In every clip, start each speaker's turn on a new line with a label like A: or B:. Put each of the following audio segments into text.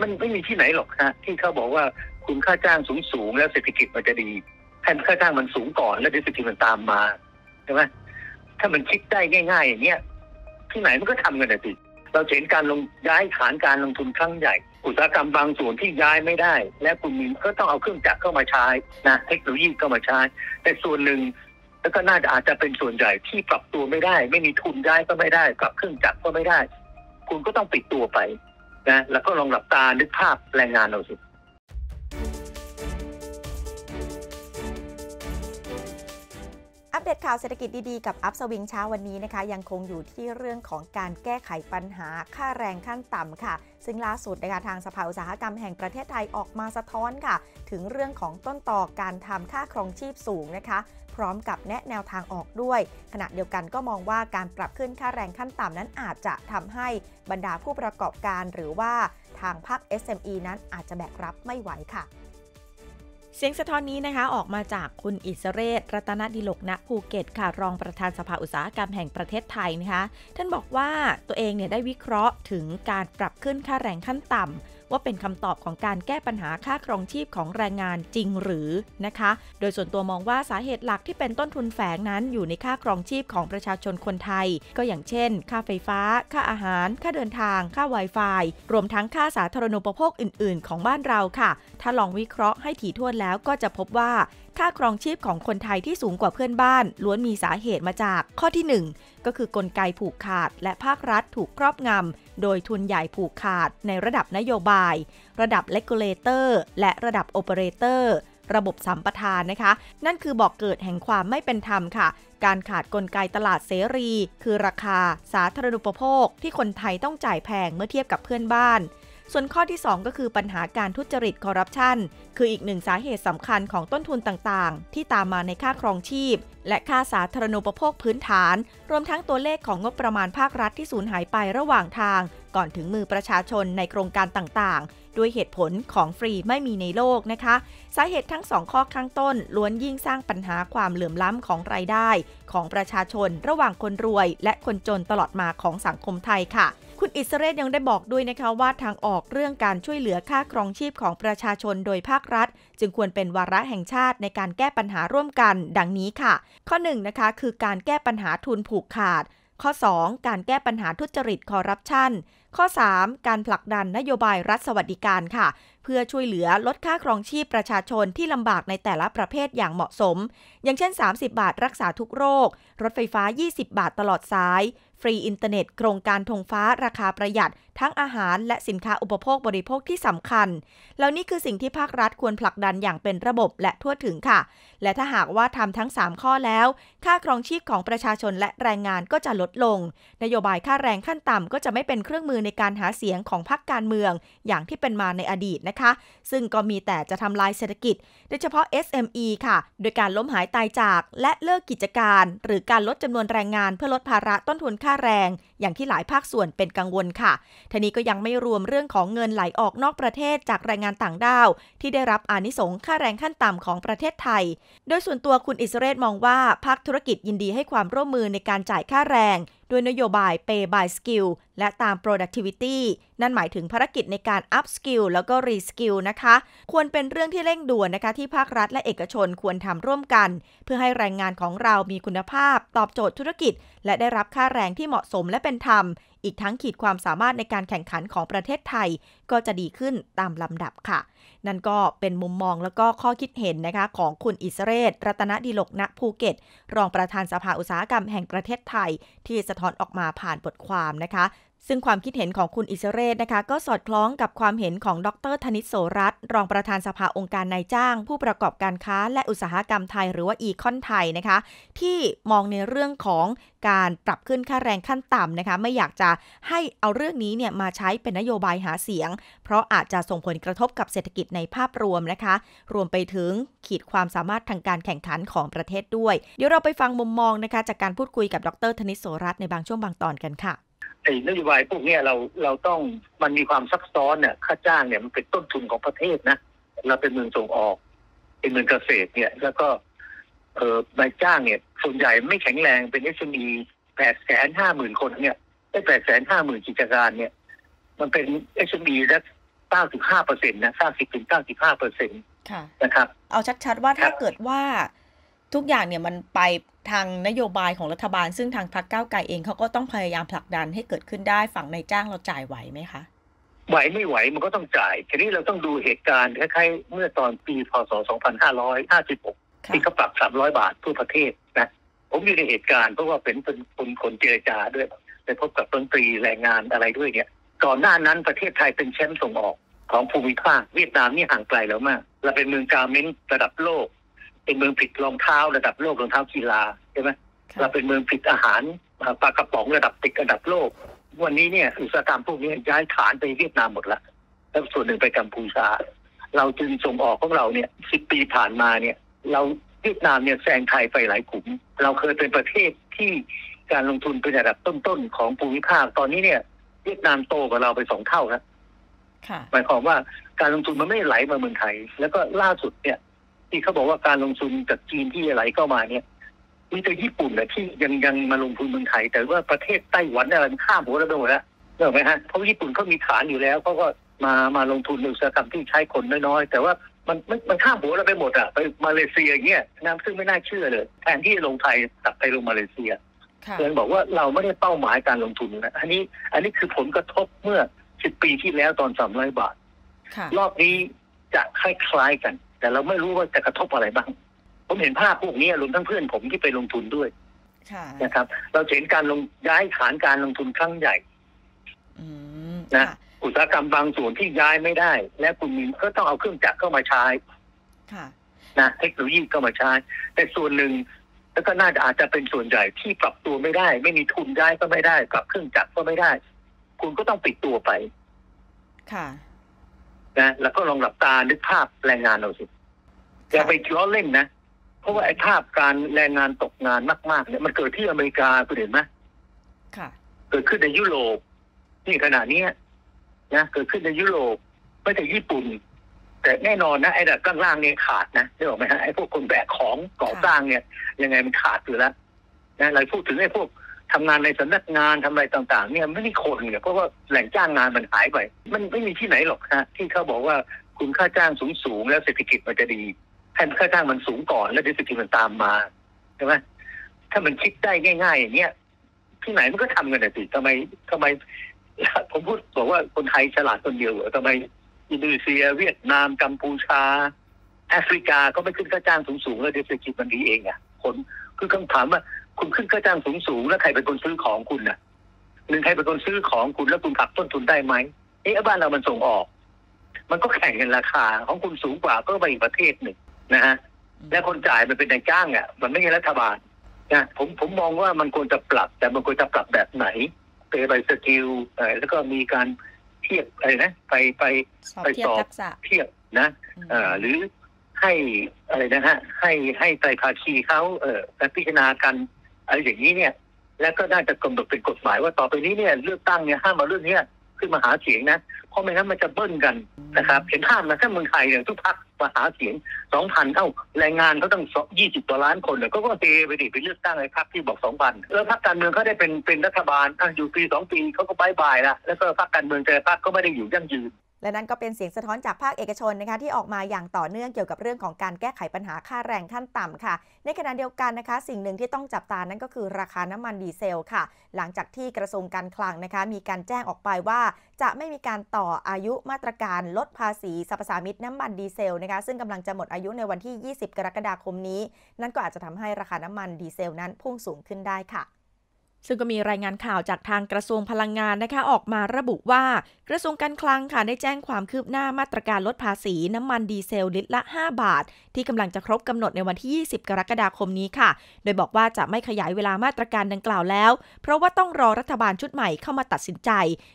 A: มันไม่มีที่ไหนหรอกฮะที่เขาบอกว่าคุณค่าจ้างสูงสูงแล้วเศรษฐกิจมันจะดีให้ค่าจ้างมันสูงก่อนแล้วเศรษฐกิจมันตามมาใช่ไหมถ้ามันคิดได้ง่าย ๆ อย่างเงี้ยที่ไหนมันก็ทำกันสิเราเห็นการลงย้ายฐานการลงทุนครั้งใหญ่ อุตสาหกรรมบางส่วนที่ย้ายไม่ได้ และคุณมีก็ต้องเอาเครื่องจักรเข้ามาใช้นะเทคโนโลยีเข้ามาใช้ แต่ส่วนหนึ่งแล้วก็น่าจะอาจจะเป็นส่วนใหญ่ที่ปรับตัวไม่ได้ ไม่มีทุนย้ายก็ไม่ได้ปรับเครื่องจักรก็ไม่ได้ คุณก็ต้องปิดตัวไป นะแล้วก็ลองหลับตานึกภาพแรงงานเราสิ
B: เดตข่าวเศรษฐกิจดีๆ กับอัพสวิงเช้าวันนี้นะคะ ยังคงอยู่ที่เรื่องของการแก้ไขปัญหาค่าแรงขั้นต่ำค่ะ ซึ่งล่าสุดนะคะทางสภาอุตสาหกรรมแห่งประเทศไทยออกมาสะท้อนค่ะ ถึงเรื่องของต้นต่อการทำค่าครองชีพสูงนะคะ พร้อมกับแนะแนวทางออกด้วย ขณะเดียวกันก็มองว่าการปรับขึ้นค่าแรงขั้นต่ำนั้นอาจจะทำให้บรรดาผู้ประกอบการ หรือว่าทางภาค SME นั้นอาจจะแบกรับไม่ไหวค่ะ เสียงสะท้อนนี้นะคะออกมาจากคุณอิสเรศรัตนดิลกณภูเก็ตค่ะ รองประธานสภาอุตสาหกรรมแห่งประเทศไทยนะคะ ท่านบอกว่าตัวเองเนี่ยได้วิเคราะห์ถึงการปรับขึ้นค่าแรงขั้นต่ำ ว่าเป็นคำตอบของการแก้ปัญหาค่าครองชีพของแรงงานจริงหรือนะคะ โดยส่วนตัวมองว่าสาเหตุหลักที่เป็นต้นทุนแฝงนั้นอยู่ในค่าครองชีพของประชาชนคนไทย ก็อย่างเช่น ค่าไฟฟ้า ค่าอาหาร ค่าเดินทาง ค่า Wi-Fi รวมทั้งค่าสาธารณูปโภคอื่น ๆ ของบ้านเราค่ะ ถ้าลองวิเคราะห์ให้ถี่ถ้วนแล้วก็จะพบว่า ค่าครองชีพของคนไทยที่สูงกว่าเพื่อนบ้าน ล้วนมีสาเหตุมาจากข้อที่ 1 ก็คือกลไกผูกขาด และภาครัฐถูกครอบงำ โดยทุนใหญ่ผูกขาด ในระดับนโยบาย ระดับ regulator และระดับโอเปอเรเตอร์ระบบสัมปทานนะคะ นั่นคือบ่อเกิดแห่งความไม่เป็นธรรมค่ะ การขาดกลไกตลาดเสรี คือราคาสาธารณูปโภคที่คนไทยต้องจ่ายแพงเมื่อเทียบกับเพื่อนบ้าน ส่วนข้อที่ 2 ก็คือปัญหาการทุจริตคอร์รัปชันคืออีกหนึ่งสาเหตุสำคัญของต้นทุนต่างๆ ที่ตามมาในค่าครองชีพ และค่าสาธารณูปโภคพื้นฐาน รวมทั้งตัวเลขของงบประมาณภาครัฐที่สูญหายไประหว่างทาง ก่อนถึงมือประชาชนในโครงการต่างๆ ด้วยเหตุผลของฟรีไม่มีในโลกนะคะ สาเหตุทั้งสองข้อข้างต้นล้วนยิ่งสร้างปัญหาความเหลื่อมล้ำของรายได้ ของประชาชนระหว่างคนรวย และคนจนตลอดมาของสังคมไทยค่ะ คุณอิสเรศยังได้บอกด้วยนะคะว่าทางออกเรื่องการช่วยเหลือค่าครองชีพของประชาชนโดยภาครัฐ จึงควรเป็นวาระแห่งชาติในการแก้ปัญหาร่วมกัน ดังนี้ค่ะ ข้อ1นนะคะคือการแก้ปัญหาทุนผูกขาด ข้อ 2 การแก้ปัญหาทุจริตคอร์รัปชันข้อ 3 การผลักดันนโยบายรัฐสวัสดิการค่ะ เพื่อช่วยเหลือลดค่าครองชีพประชาชนที่ลำบากในแต่ละประเภทอย่างเหมาะสม อย่างเช่น 30 บาทรักษาทุกโรค รถไฟฟ้า 20 บาทตลอดสาย ฟรีอินเทอร์เน็ต โครงการธงฟ้าราคาประหยัด ทั้งอาหารและสินค้าอุปโภคบริโภคที่สำคัญแล้วนี่คือสิ่งที่ภาครัฐควรผลักดันอย่างเป็นระบบและทั่วถึงค่ะ และถ้าหากว่าทำทั้ง 3 ข้อแล้ว ค่าครองชีพของประชาชนและแรงงานก็จะลดลง นโยบายค่าแรงขั้นต่ำก็จะไม่เป็นเครื่องมือในการหาเสียงของพรรคการเมือง อย่างที่เป็นมาในอดีตนะคะ ซึ่งก็มีแต่จะทำลายเศรษฐกิจ โดยเฉพาะ SME ค่ะ โดยการล้มหายตายจากและเลิกกิจการ หรือการลดจำนวนแรงงานเพื่อลดภาระต้นทุนค่าแรง อย่างที่หลายภาคส่วนเป็นกังวลค่ะทีนี้ก็ยังไม่รวมเรื่องของเงินไหลออกนอกประเทศจากแรงงานต่างด้าว ที่ได้รับอานิสงค่าแรงขั้นต่ำของประเทศไทย โดยส่วนตัวคุณอิสเรศมองว่าภาคธุรกิจยินดีให้ความร่วมมือในการจ่ายค่าแรง ด้วยนโยบาย Pay by Skill และตาม productivity นั่นหมายถึงภารกิจในการ up skill แล้วก็ re skill นะคะ ควรเป็นเรื่องที่เร่งด่วนนะคะที่ภาครัฐและเอกชนควรทำร่วมกัน เพื่อให้แรงงานของเรามีคุณภาพ ตอบโจทย์ธุรกิจ และได้รับค่าแรงที่เหมาะสมและเป็นธรรม อีกทั้งขีดความสามารถในการแข่งขันของประเทศไทย ก็จะดีขึ้นตามลำดับค่ะ นั่นก็เป็นมุมมองแล้วก็ข้อคิดเห็นนะคะของคุณอิสเรศ รัตนดิลกณภูเก็ต รองประธานสภาอุตสาหกรรมแห่งประเทศไทย ที่สะท้อนออกมาผ่านบทความนะคะ ซึ่งความคิดเห็นของคุณอิสเรศนะคะ ก็สอดคล้องกับความเห็นของดร.ธนิตโสรัตน์รองประธานสภาองค์การนายจ้าง ผู้ประกอบการค้าและอุตสาหกรรมไทยหรือว่า EconThai นะคะ ที่มองในเรื่องของการปรับขึ้นค่าแรงขั้นต่ำนะคะ ไม่อยากจะให้เอาเรื่องนี้เนี่ยมาใช้เป็นนโยบายหาเสียง เพราะอาจจะส่งผลกระทบกับเศรษฐกิจในภาพรวมนะคะ รวมไปถึงขีดความสามารถทางการแข่งขันของประเทศด้วย เดี๋ยวเราไปฟังมุมมองนะคะ จากการพูดคุยกับดรธนิตโสรัตในบางช่วงบางตอนกันค่ะ
A: นโยบายพวกนี้เราเราต้องมันมีความซับซ้อนเนี่ยค่าจ้างเนี่ยมันเป็นต้นทุนของประเทศนะ เราเป็นเมืองส่งออก เป็นเมืองเกษตรเนี่ย แล้วก็เออนายจ้างเนี่ย ส่วนใหญ่ไม่แข็งแรงเป็นเอสมีแปดแสนห้าหมื่นคนเนี่ยได้แปดแสนห้าหมื่นกิจการเนี่ย มันเป็นเอสมีและ95เปอร์เซ็นต์นะ90ถึง95เปอร์เซ็นต์
B: ค่ะ
A: นะครับ
B: เอาชัดๆว่า
A: ครั
B: ถ้า
A: บ
B: เกิดว่า ทุกอย่างเนี่ยมันไปทางนโยบายของรัฐบาล ซึ่งทางพรรคก้าวไกลเองเขาก็ต้องพยายามผลักดันให้เกิดขึ้นได้ฝั่งนายจ้างเราจ่ายไหวไหมคะ
A: ไหวไม่ไหวมันก็ต้องจ่าย ทีนี้เราต้องดูเหตุการณ์คล้ายๆเมื่อตอนปีพศ 2556
B: ค่ะ
A: ที่เขาปรับ 300 บาททั่วประเทศนะผมอยู่ในเหตุการณ์เพราะว่าเป็นเป็นคนคนเจรจาด้วยไปพบกับดนตรีแรงงานอะไรด้วยเนี่ย ก่อนหน้านั้นประเทศไทยเป็นแชมป์ส่งออกของภูมิภาคเวียดนามนี่ห่างไกลแล้วมากเราเป็นเมืองการเม้นระดับโลก เป็นเมืองผลิตรองเท้าระดับโลกรองเท้ากีฬาใช่ไหม
B: ค่ะ
A: เราเป็นเมืองผลิตอาหารอ่าปลากระป๋องระดับติดอันดับโลก วันนี้เนี่ยอุตสาหกรรมพวกนี้ย้ายฐานไปเวียดนามหมดละแล้วส่วนหนึ่งไปกัมพูชา เราจึงส่งออกของเราเนี่ยสิบปีผ่านมาเนี่ย เราเวียดนามเนี่ยแซงไทยไปหลายขุมเราเคยเป็นประเทศที่การลงทุนเป็นระดับต้นๆของภูมิภาคตอนนี้เนี่ยเวียดนามโตกว่าเราไปสองเท่าแล้ว
B: ค่ะ
A: หมายความว่าการลงทุนมันไม่ได้ไหลมาเมืองไทย แล้วก็ล่าสุดเนี่ย ที่เขาบอกว่าการลงทุนจากจีนที่ไหลเข้ามาเนี่ยมีแต่ญี่ปุ่นนะที่ยังยังมาลงทุนเมืองไทย แต่ว่าประเทศไต้หวันอะไรมันข้ามหัวเราไปหมดแล้วเห็นไหมฮะเพราะญี่ปุ่นเขามีฐานอยู่แล้วเขาก็มามาลงทุนในอุตสาหกรรมที่ใช้คนน้อยๆ แต่ว่ามันมันมันข้ามหัวเราไปหมดอะไปมาเลเซียอย่างเงี้ยนะซึ่งไม่น่าเชื่อเลย แทนที่จะลงไทยกลับไปลงมาเลเซีย
B: ค่ะ
A: เพื่อนบอกว่าเราไม่ได้เป้าหมายการลงทุนนะอันนี้อันนี้คือผลกระทบเมื่อสิบปีที่แล้วตอนสามร้อยบาท
B: ค่ะ
A: รอบนี้จะคล้ายๆกัน แต่เราไม่รู้ว่าจะกระทบอะไรบ้าง ผมเห็นภาพพวกนี้รวมทั้งเพื่อนผมที่ไปลงทุนด้วย
B: ค่ะ
A: นะครับ เราจะเห็นการลงย้ายฐานการลงทุนครั้งใหญ่
B: อืม
A: นะ
B: ค่ะ
A: อุตสาหกรรมบางส่วนที่ย้ายไม่ได้ และคุณมีก็ต้องเอาเครื่องจักรเข้ามาใช้
B: ค่ะ
A: นะเทคโนโลยีเข้ามาใช้ แต่ส่วนหนึ่งแล้วก็น่าจะอาจจะเป็นส่วนใหญ่ที่ปรับตัวไม่ได้ ไม่มีทุนย้ายก็ไม่ได้ปรับเครื่องจักรก็ไม่ได้ คุณก็ต้องปิดตัวไป
B: ค่ะ
A: นะแล้วก็ลองหลับตานึกภาพแรงงานเราสิอย่าไปล้อเล่นนะ เพราะว่าไอ้ภาพการแรงงานตกงานมากๆเนี่ยมันเกิดที่อเมริกาคุณเห็นไหม
B: ค่ะ
A: เกิดขึ้นในยุโรปนี่ขนาดนี้ยนะเกิดขึ้นในยุโรปไม่แต่ญี่ปุ่น แต่แน่นอนนะไอ้ระดับข้างล่างเนี่ยขาดนะได้บอกไหมฮะไอ้พวกคนแบกของก่อสร้างเนี่ย ยังไงมันขาดอยู่แล้วนะเราพูดถึงไอ้พวก ทำงานในสำนักงานทำอะไรต่าง ๆ เนี่ยไม่มีคนเนี่ยเพราะว่าแหล่งจ้างงานมันหายไป มันไม่มีที่ไหนหรอกฮะที่เขาบอกว่าคุณค่าจ้างสูงสูงๆแล้วเศรษฐกิจมันจะดีให้ค่าจ้างมันสูงก่อนแล้วเศรษฐกิจมันตามมาใช่ไหมถ้ามันคิดได้ง่าย ๆ อย่างเงี้ยที่ไหนมันก็ทำกันแต่สิทำไมทำไมผมพูดบอกว่าคนไทยฉลาดคนเดียวเหรอทำไมอินโดนีเซีย เวียดนามกัมพูชา แอฟริกาก็ไม่ขึ้นค่าจ้างสูงๆแล้วเดี๋ยวเศรษฐกิจมันดีเองอะคนคือคำถามว่า คุณขึ้นค่าจ้างสูงๆแล้วใครเป็นคนซื้อของคุณน่ะหนึ่งใครเป็นคนซื้อของคุณแล้วคุณผลักต้นทุนได้ไหมเอ๊ะบ้านเรามันส่งออก มันก็แข่งกันราคาของคุณสูงกว่าก็ไปอีกประเทศหนึ่งนะฮะและคนจ่ายมันเป็นนายจ้างอะมันไม่ใช่รัฐบาลนะผมผมมองว่ามันควรจะปรับ แต่มันควรจะปรับแบบไหน pay by skill เออแล้วก็มีการเทียบอะไรนะ ไปไป
B: สอบ
A: ไป
B: เทียบ
A: สอบ
B: ทักษะ
A: เทียบนะ
B: อืม
A: เอ่อหรือให้อะไรนะฮะให้ให้ไตรภาคีเขาเอ่อการพิจารณากัน อะไรอย่างนี้เนี่ย แล้วก็น่าจะกำหนดเป็นกฎหมายว่าต่อไปนี้เนี่ยเลือกตั้งเนี่ยห้ามมาเรื่องเนี้ยขึ้นมาหาเสียงนะ เพราะไม่งั้นมันจะเบิ้ลกันนะครับ เห็นภาพนะถ้าเมืองไทยเนี่ยทุกพรรคมาหาเสียงสองพันเอ้าแรงงานเขาตั้งยี่สิบกว่าล้านคนเนี่ยก็ก็เทไปดิไปเลือกตั้งไอ้พรรคที่บอกสองพันแล้วพรรคการเมืองเขาได้เป็นเป็นรัฐบาลอะอยู่ปีสองปีเขาก็ bye bye ละแล้วก็พรรคการเมืองแต่ละพรรคก็ไม่ได้อยู่ยั่งยืน
B: และนั่นก็เป็นเสียงสะท้อนจากภาคเอกชนนะคะที่ออกมาอย่างต่อเนื่องเกี่ยวกับเรื่องของการแก้ไขปัญหาค่าแรงขั้นต่ำค่ะ ในขณะเดียวกันนะคะ สิ่งหนึ่งที่ต้องจับตานั่นก็คือราคาน้ำมันดีเซลค่ะ หลังจากที่กระทรวงการคลังนะคะ มีการแจ้งออกไปว่า จะไม่มีการต่ออายุมาตรการลดภาษีสรรพสามิตน้ำมันดีเซลนะคะซึ่งกำลังจะหมดอายุในวันที่ 20 กรกฎาคมนี้ นั่นก็อาจจะทำให้ราคาน้ำมันดีเซลนั้นพุ่งสูงขึ้นได้ค่ะซึ่งก็มีรายงานข่าวจากทางกระทรวงพลังงานนะคะ ออกมาระบุว่า กระทรวงการคลังค่ะได้แจ้งความคืบหน้ามาตรการลดภาษีน้ำมันดีเซลลิตรละ 5 บาท ที่กำลังจะครบกำหนดในวันที่ 20 กรกฎาคมนี้ค่ะ โดยบอกว่าจะไม่ขยายเวลามาตรการดังกล่าวแล้ว เพราะว่าต้องรอรัฐบาลชุดใหม่เข้ามาตัดสินใจ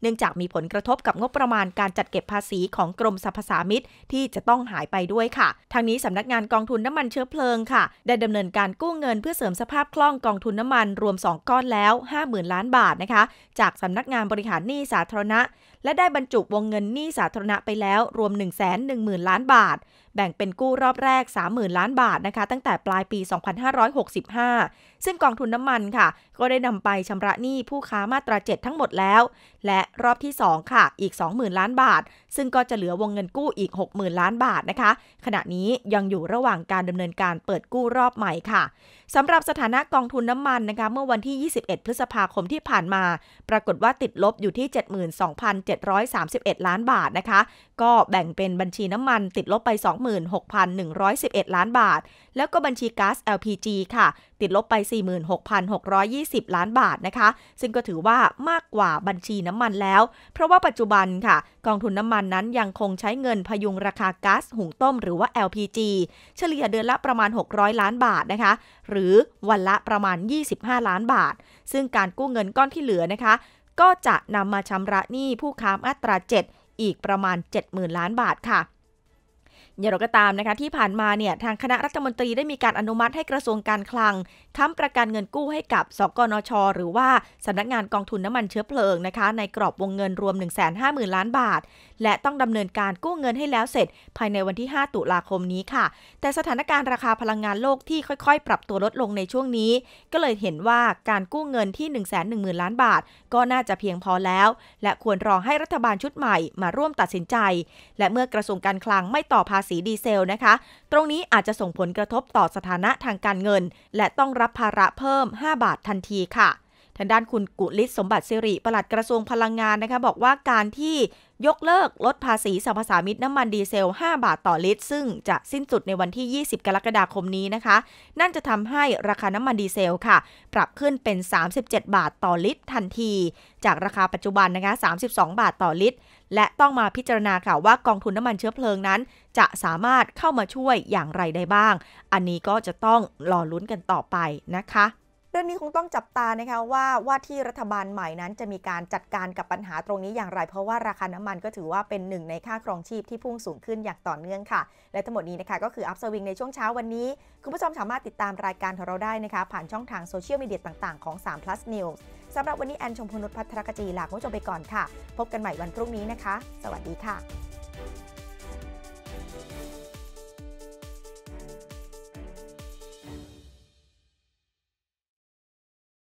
B: เนื่องจากมีผลกระทบกับงบประมาณการจัดเก็บภาษีของกรมสรรพสามิตที่จะต้องหายไปด้วยค่ะทางนี้สำนักงานกองทุนน้ำมันเชื้อเพลิงค่ะ ได้ดำเนินการกู้เงินเพื่อเสริมสภาพคล่องกองทุนน้ำมันรวม 2 ก้อนแล้ว 50,000 ล้านบาทนะคะ จากสำนักงานบริหารหนี้สาธารณะ และได้บรรจุวงเงินหนี้สาธารณะไปแล้วรวม 1 1 0 0 0 0 ล้านบาท แบ่งเป็นกู้รอบแรก 30,000 ล้านบาทนะคะ ตั้งแต่ปลายปี 2565 ซึ่งกองทุนน้ำมันค่ะ ก็ได้นำไปชำระหนี้ผู้ค้ามาตรา 7 ทั้งหมดแล้ว และรอบที่ 2 ค่ะ อีก 20,000 ล้านบาทซึ่งก็จะเหลือวงเงินกู้อีก 60,000 ล้านบาทนะคะ ขณะนี้ยังอยู่ระหว่างการดำเนินการเปิดกู้รอบใหม่ค่ะสำหรับสถานะกองทุนน้ำมันนะคะ เมื่อวันที่ 21 พฤษภาคมที่ผ่านมา ปรากฏว่าติดลบอยู่ที่ 72,731 ล้านบาทนะคะ ก็แบ่งเป็นบัญชีน้ำมันติดลบไป 26,111 ล้านบาท แล้วก็บัญชีก๊าซ LPG ค่ะ ติดลบไป 46,620 ล้านบาทนะคะ ซึ่งก็ถือว่ามากกว่าบัญชีน้ำมันแล้ว เพราะว่าปัจจุบันค่ะ กองทุนน้ำมันนั้นยังคงใช้เงินพยุงราคาก๊าซหุงต้มหรือว่า LPG เฉลี่ยเดือนละประมาณ 600 ล้านบาทนะคะ หรือวันละประมาณ 25 ล้านบาท ซึ่งการกู้เงินก้อนที่เหลือนะคะ ก็จะนำมาชำระหนี้ผู้ค้ามาตรา 7 อีกประมาณ 70,000 ล้านบาทค่ะ อย่างไรก็ตามนะคะที่ผ่านมาเนี่ยทางคณะรัฐมนตรีได้มีการอนุมัติให้กระทรวงการคลังค้ำประกันเงินกู้ให้กับสกนช หรือว่าสำนักงานกองทุนน้ำมันเชื้อเพลิงนะคะ ในกรอบวงเงินรวม 150,000 ล้านบาท และต้องดำเนินการกู้เงินให้แล้วเสร็จ ภายในวันที่ 5 ตุลาคมนี้ค่ะ แต่สถานการณ์ราคาพลังงานโลกที่ค่อยๆ ปรับตัวลดลงในช่วงนี้ ก็เลยเห็นว่าการกู้เงินที่ 110,000 ล้านบาท ก็น่าจะเพียงพอแล้ว และควรรอให้รัฐบาลชุดใหม่มาร่วมตัดสินใจ และเมื่อกระทรวงการคลังไม่ต่อภาษีดีเซลนะคะ ตรงนี้อาจจะส่งผลกระทบต่อสถานะทางการเงิน และต้องรับภาระเพิ่ม 5 บาททันทีค่ะทางด้านคุณกุลิศสมบัติสิริปลัดกระทรวงพลังงานนะคะ บอกว่าการที่ยกเลิกลดภาษีสรรพสามิตน้ำมันดีเซล 5 บาทต่อลิตร ซึ่งจะสิ้นสุดในวันที่ 20 กรกฎาคมนี้นะคะ นั่นจะทำให้ราคาน้ำมันดีเซลค่ะ ปรับขึ้นเป็น 37 บาทต่อลิตรทันที จากราคาปัจจุบันนะคะ 32 บาทต่อลิตร และต้องมาพิจารณาค่ะว่ากองทุนน้ำมันเชื้อเพลิงนั้น จะสามารถเข้ามาช่วยอย่างไรได้บ้าง อันนี้ก็จะต้องรอลุ้นกันต่อไปนะคะเรื่องนี้คงต้องจับตานะคะว่าว่าที่รัฐบาลใหม่นั้นจะมีการจัดการกับปัญหาตรงนี้อย่างไร เพราะว่าราคาน้ำมันก็ถือว่าเป็นหนึ่งในค่าครองชีพที่พุ่งสูงขึ้นอย่างต่อเนื่องค่ะ และทั้งหมดนี้นะคะก็คืออัพสวิงในช่วงเช้าวันนี้ คุณผู้ชมสามารถติดตามรายการของเราได้นะคะ ผ่านช่องทางโซเชียลมีเดียต่างๆของ3 plus news สำหรับวันนี้แอนชมพนุชพัทรกจีลาคุณผู้ชมไปก่อนค่ะ พบกันใหม่วันพรุ่งนี้นะคะ สวัสดีค่ะ